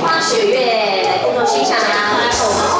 花雪月，共同欣赏。